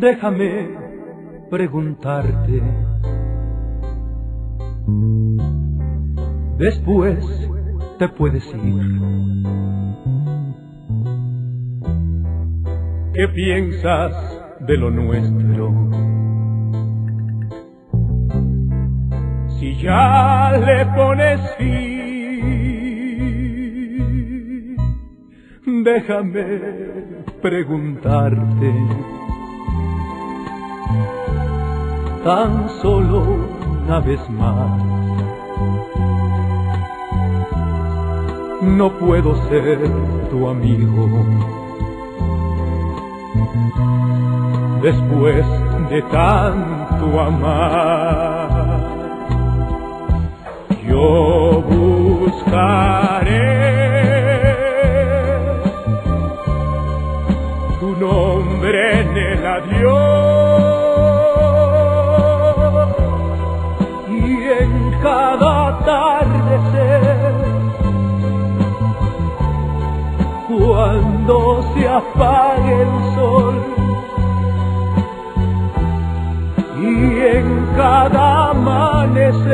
Déjame preguntarte. Después te puedes ir. ¿Qué piensas de lo nuestro? Si ya le pones fin, déjame preguntarte tan solo una vez más. No puedo ser tu amigo. Después de tanto amar, yo buscaré tu nombre en el adiós. Cuando se apague el sol. Y en cada amanecer,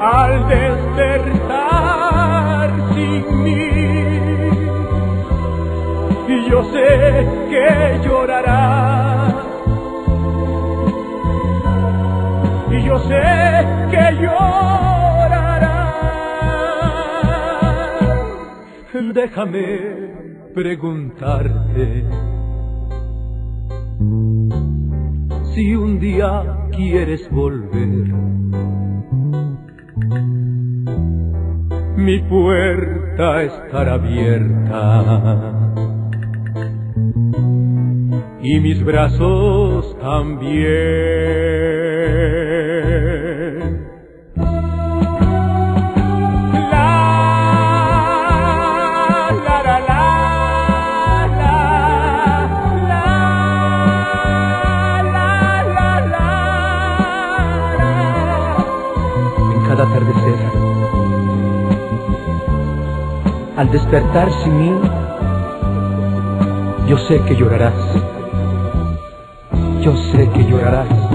al despertar sin mí, yo sé que llorarás y yo sé Déjame preguntarte si un día quieres volver. Mi puerta estará abierta y mis brazos también. Atardecer. Al despertar sin mí, yo sé que llorarás. Yo sé que llorarás.